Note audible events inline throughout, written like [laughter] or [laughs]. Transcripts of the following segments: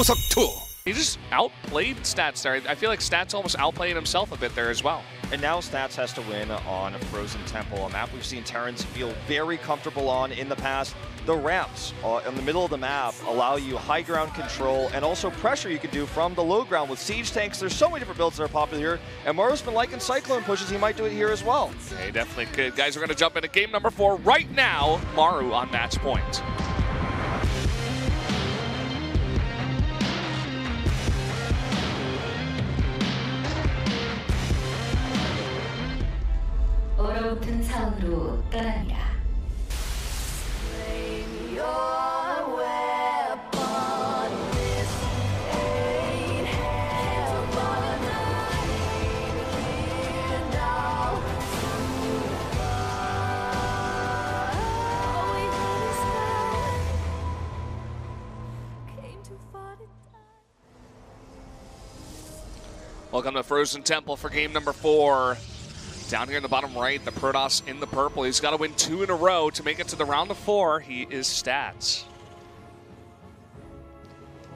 보석 2 He just outplayed Stats there. I feel like Stats almost outplayed himself a bit there as well. And now Stats has to win on Frozen Temple, a map we've seen Terrans feel very comfortable on in the past. The ramps uh, in the middle of the map allow you high ground control and also pressure you can do from the low ground with siege tanks. There's so many different builds that are popular here, and Maru's been liking Cyclone pushes. He might do it here as well. He definitely could. Guys, we're going to jump into game number four right now. Maru on match point. 얼어붙은 사원으로 떠납니다. Welcome to Frozen Temple for game number four. Down here in the bottom right, the Protoss in the purple. He's got to win two in a row to make it to the round of four. He is stats.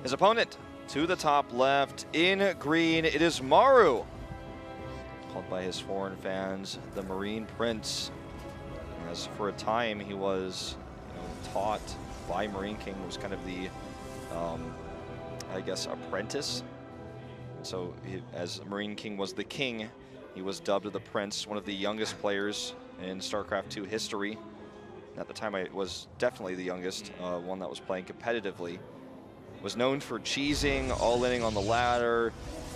His opponent to the top left in green, it is Maru. Called by his foreign fans the Marine Prince. As for a time he was you know, taught by Marine King, was kind of the, um, I guess, apprentice. So he, as Marine King was the king, he was dubbed the Prince, one of the youngest players in StarCraft 2 history. At the time, I was definitely the youngest, uh, one that was playing competitively was known for cheesing, all-inning on the ladder.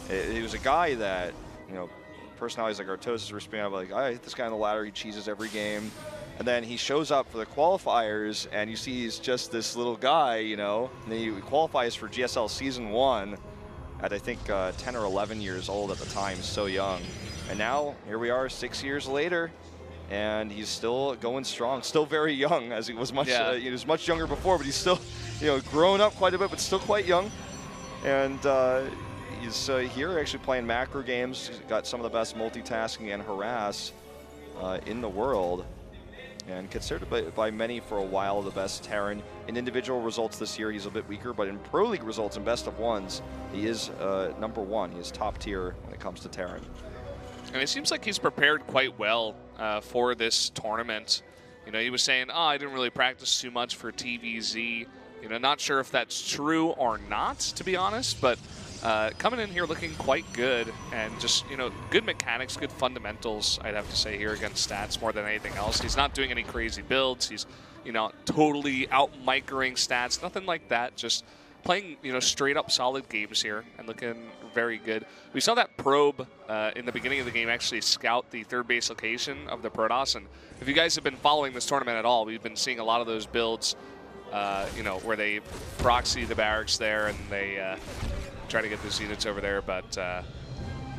He was a guy that, you know, personalities like Artosis were spinning up like, I hit this guy on the ladder, he cheeses every game. And then he shows up for the qualifiers, and you see he's just this little guy, you know, and he qualifies for GSL Season 1 at, I think, uh, 10 or 11 years old at the time, so young. And now, here we are, six years later, and he's still going strong, still very young, as he was much, Yeah. uh, he was much younger before, but he's still, you know, grown up quite a bit, but still quite young. And uh, he's uh, here actually playing macro games. He's got some of the best multitasking and harass uh, in the world. And considered by, by many for a while the best Terran. In individual results this year, he's a bit weaker, but in Pro League results and best of ones, he is uh, number one. He is top tier when it comes to Terran. And it seems like he's prepared quite well uh, for this tournament. You know, he was saying, oh, I didn't really practice too much for TVZ. You know, not sure if that's true or not, to be honest, but uh, coming in here looking quite good and just, you know, good mechanics, good fundamentals, I'd have to say here against stats more than anything else. He's not doing any crazy builds. He's, you know, totally out microing stats, nothing like that. Just playing, you know, straight up solid games here and looking very good. We saw that probe uh, in the beginning of the game actually scout the third base location of the Protoss. And if you guys have been following this tournament at all, we've been seeing a lot of those builds, uh, you know, where they proxy the barracks there and they uh, try to get those units over there. But uh,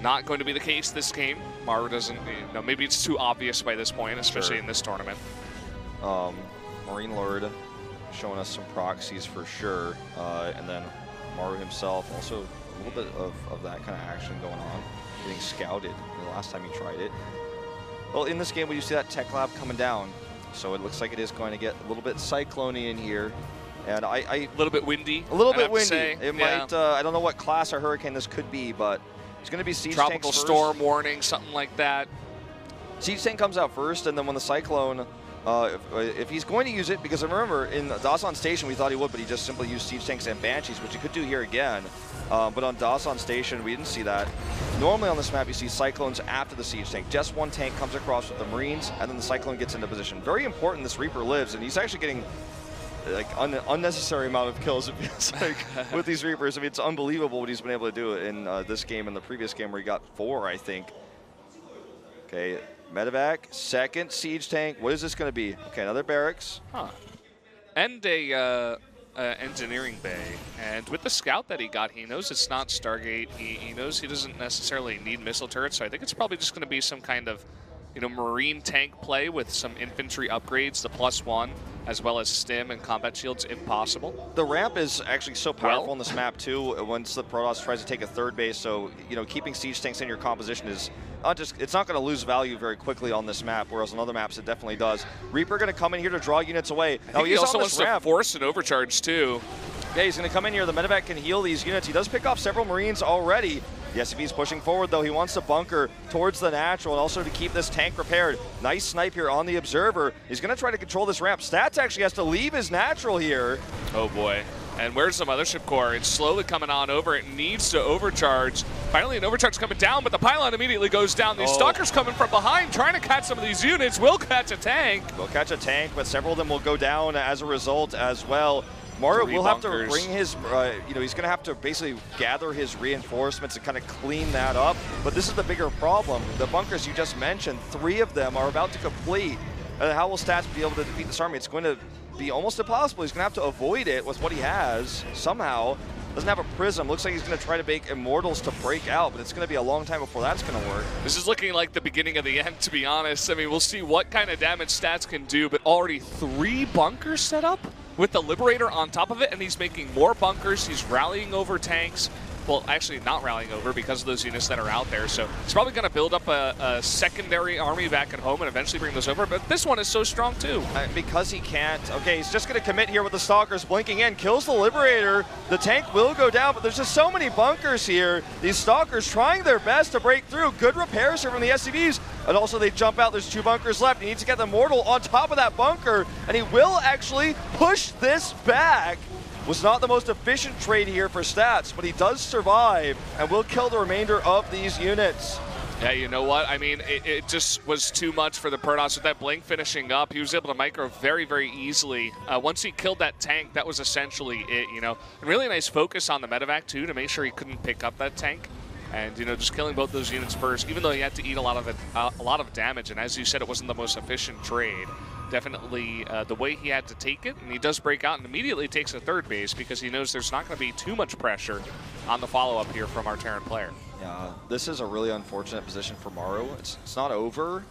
not going to be the case this game. Maru doesn't, you know, maybe it's too obvious by this point, especially Sure. in this tournament. Um, Marine Lord showing us some proxies for sure. Uh, and then Maru himself, also a little bit of, of that kind of action going on, getting scouted the last time he tried it. Well, in this game, we do see that Tech Lab coming down. So it looks like it is going to get a little bit cyclone in here. And I, I A little bit windy. a little bit windy. say. It Yeah. might, uh, I don't know what class or hurricane this could be, but it's going to be Siege Tropical storm warning, something like that. Siege Tank comes out first, and then when the Cyclone, uh, if, if he's going to use it, because I remember, in Dasan Station we thought he would, but he just simply used Siege Tanks and Banshees, which he could do here again. Uh, but on Dasan Station, we didn't see that. Normally on this map, you see Cyclones after the Siege Tank. Just one tank comes across with the Marines, and then the Cyclone gets into position. Very important this Reaper lives, and he's actually getting like un unnecessary amount of kills it feels [laughs] like with these Reapers. I mean, it's unbelievable what he's been able to do in uh, this game and the previous game where he got four, I think. Okay, Medevac, second siege tank. What is this going to be? Okay, another barracks. Huh. And a uh, uh, engineering bay. And with the scout that he got, he knows it's not Stargate. He, he knows he doesn't necessarily need missile turrets. So I think it's probably just going to be some kind of, you know, marine tank play with some infantry upgrades, the plus one, as well as stim and combat shields if possible. The ramp is actually so powerful Well- on this map too. Once the Protoss tries to take a third base, so you know, keeping siege tanks in your composition is not just it's not going to lose value very quickly on this map, whereas on other maps it definitely does. Reaper going to come in here to draw units away. I Now think he also on wants this to ramp. force an overcharge too. Okay, he's going to come in here. The medevac can heal these units. He does pick off several Marines already. The SCV's pushing forward, though. He wants to bunker towards the natural and also to keep this tank repaired. Nice snipe here on the Observer. He's going to try to control this ramp. Stats actually has to leave his natural here. Oh boy. And where's the Mothership Core? It's slowly coming on over. It needs to overcharge. Finally, an overcharge coming down, but the pylon immediately goes down. These Oh. Stalkers coming from behind, trying to catch some of these units. Will catch a tank. Will catch a tank, but several of them will go down as a result as well. Maru will have to bring his, uh, you know, he's going to have to basically gather his reinforcements and kind of clean that up. But this is the bigger problem. The bunkers you just mentioned, three of them are about to complete. And how will Stats be able to defeat this army? It's going to be almost impossible. He's going to have to avoid it with what he has somehow. Doesn't have a prism. Looks like he's going to try to make Immortals to break out, but it's going to be a long time before that's going to work. This is looking like the beginning of the end, to be honest. I mean, we'll see what kind of damage stats can do, but already three bunkers set up with the Liberator on top of it, and he's making more bunkers. He's rallying over tanks. Well, actually, not rallying over because of those units that are out there. So he's probably going to build up a, a secondary army back at home and eventually bring those over. But this one is so strong, too. Uh, because he can't. Okay, he's just going to commit here with the Stalkers blinking in. Kills the Liberator. The tank will go down, but there's just so many bunkers here. These Stalkers trying their best to break through. Good repairs here from the SCVs. And also they jump out. There's two bunkers left. He needs to get the Mortal on top of that bunker. And he will actually push this back. Was not the most efficient trade here for stats, but he does survive and will kill the remainder of these units. Yeah, you know what? I mean, it, it just was too much for the Protoss with that blink finishing up. He was able to micro very, very easily. Uh, once he killed that tank, that was essentially it, you know. And really nice focus on the medevac, too, to make sure he couldn't pick up that tank. And, you know, just killing both those units first, even though he had to eat a lot of it, uh, a lot of damage. And as you said, it wasn't the most efficient trade. Definitely uh, the way he had to take it, and he does break out and immediately takes a third base because he knows there's not going to be too much pressure on the follow-up here from our Terran player. Yeah, this is a really unfortunate position for Maru. It's, it's not over.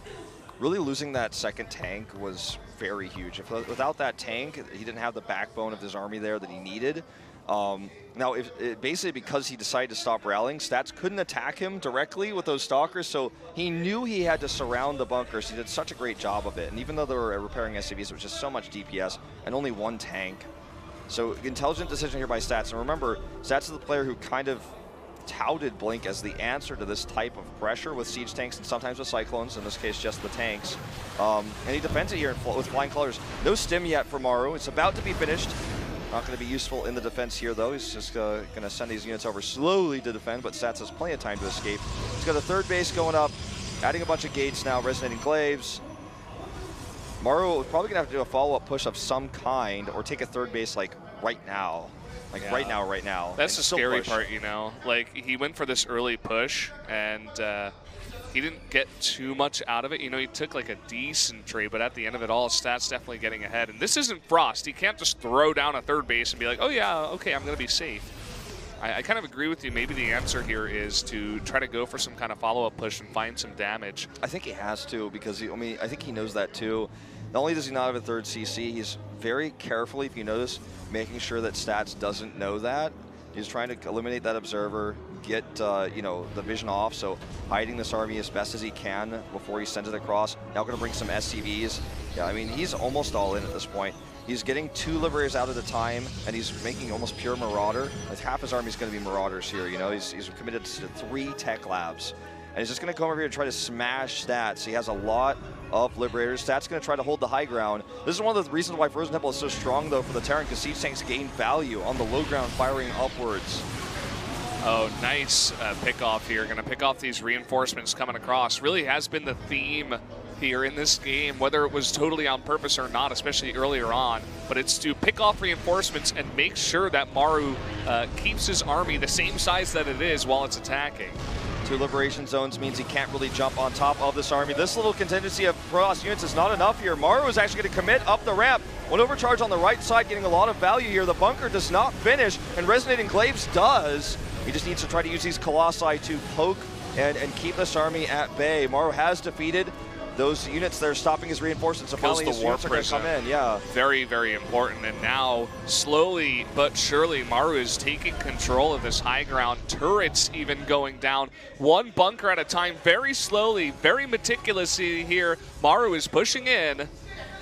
Really losing that second tank was very huge. If, without that tank, he didn't have the backbone of his army there that he needed. Um, now, if, it, basically because he decided to stop rallying, Stats couldn't attack him directly with those stalkers, so he knew he had to surround the bunkers. He did such a great job of it, and even though they were repairing SCVs, it was just so much DPS and only one tank. So intelligent decision here by Stats, and remember, Stats is the player who kind of touted Blink as the answer to this type of pressure with siege tanks and sometimes with cyclones, in this case just the tanks. Um, and he defends it here with flying colors. No stim yet for Maru. It's about to be finished. Not going to be useful in the defense here though. He's just uh, going to send these units over slowly to defend, but Stats has plenty of time to escape. He's got a third base going up, adding a bunch of gates now, resonating glaives. Maru is probably going to have to do a follow-up push of some kind or take a third base like right now. Like Yeah. right now, right now. That's the scary push. part, you know. Like he went for this early push, and uh, he didn't get too much out of it. You know, he took like a decent trade, but at the end of it all, stats definitely getting ahead. And this isn't Frost. He can't just throw down a third base and be like, "Oh yeah, okay, I'm going to be safe." I, I kind of agree with you. Maybe the answer here is to try to go for some kind of follow-up push and find some damage. I think he has to because he, I mean I think he knows that too. Not only does he not have a third CC, he's very carefully, if you notice, making sure that Stats doesn't know that. He's trying to eliminate that observer, get uh, you know the vision off, so hiding this army as best as he can before he sends it across. Now going to bring some SCVs. Yeah, I mean he's almost all in at this point. He's getting two liberators out at a time, and he's making almost pure marauder. Like half his army is going to be marauders here. You know, he's, he's committed to three tech labs. And he's just going to come over here and try to smash stats. He has a lot of Liberators. Stats going to try to hold the high ground. This is one of the reasons why Frozen Temple is so strong, though, for the Terran, because siege tanks gain value on the low ground firing upwards. Oh, nice uh, pick off here. Going to pick off these reinforcements coming across. Really has been the theme here in this game, whether it was totally on purpose or not, especially earlier on. But it's to pick off reinforcements and make sure that Maru uh, keeps his army the same size that it is while it's attacking. Two liberation zones means he can't really jump on top of this army. This little contingency of Protoss units is not enough here. Maru is actually going to commit up the ramp. One overcharge on the right side, getting a lot of value here. The bunker does not finish, and Resonating Glaives does. He just needs to try to use these Colossi to poke and, and keep this army at bay. Maru has defeated those units that are stopping his reinforcements. So finally the his War units are going to come Prison. in. Yeah. Very, very important. And now, slowly but surely, Maru is taking control of this high ground. Turrets even going down one bunker at a time, very slowly, very meticulously here. Maru is pushing in.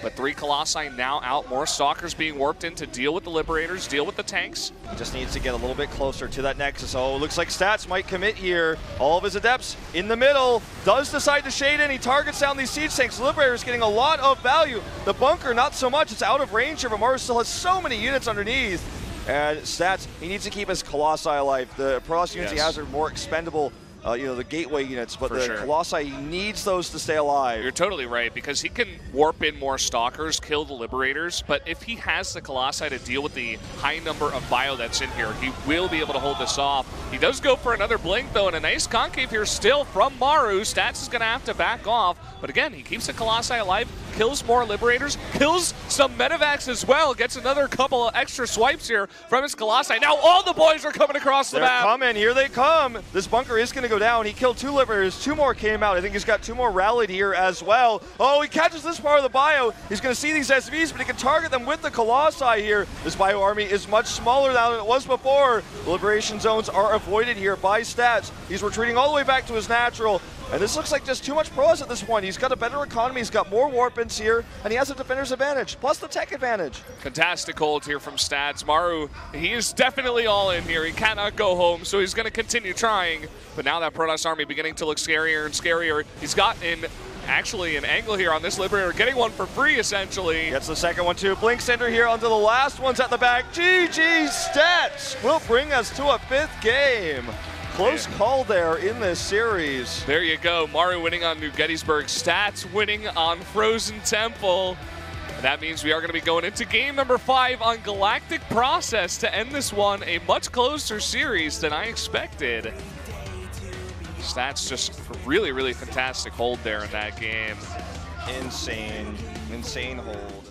But three Colossi now out, more Stalkers being warped in to deal with the Liberators, deal with the tanks. He just needs to get a little bit closer to that Nexus. Oh, looks like Stats might commit here. All of his Adepts in the middle. Does decide to shade in. He targets down these Siege Tanks. Liberator's getting a lot of value. The bunker, not so much. It's out of range here, but Maru still has so many units underneath. And Stats, he needs to keep his Colossi alive. The Protoss units he has are more expendable, uh, you know, the gateway units, but For the sure. Colossi, he needs those to stay alive. You're totally right because he can warp in more stalkers, kill the liberators, but if he has the Colossi to deal with the high number of bio that's in here, he will be able to hold this off. He does go for another blink though, and a nice concave here still from Maru. Stats is going to have to back off, but again, he keeps the Colossi alive, kills more liberators, kills some medevacs as well, gets another couple of extra swipes here from his Colossi. Now all the boys are coming across the They're map. coming. Here they come. This bunker is going to go down. He killed two liberators. Two more came out. I think he's got two more rallied here as well. Oh, he catches this part of the bio. He's going to see these SCVs, but he can target them with the Colossi here. This bio army is much smaller now than it was before. Liberation zones are avoided here by stats. He's retreating all the way back to his natural. And this looks like just too much pros at this point. He's got a better economy. He's got more warpins here, and he has a defender's advantage, plus the tech advantage. Fantastic hold here from Stats. Maru, he is definitely all in here. He cannot go home, so he's going to continue trying. But now that Protoss army beginning to look scarier and scarier. He's got an actually an angle here on this Liberator, getting one for free essentially. Gets the second one too. Blink Center here onto the last one's at the back. GG Stats will bring us to a fifth game. Close call there in this series. There you go. Maru winning on New Gettysburg. Stats winning on Frozen Temple. And that means we are going to be going into game number five on Galactic Process to end this one. A much closer series than I expected. Stats just really, really fantastic hold there in that game. Insane, insane hold.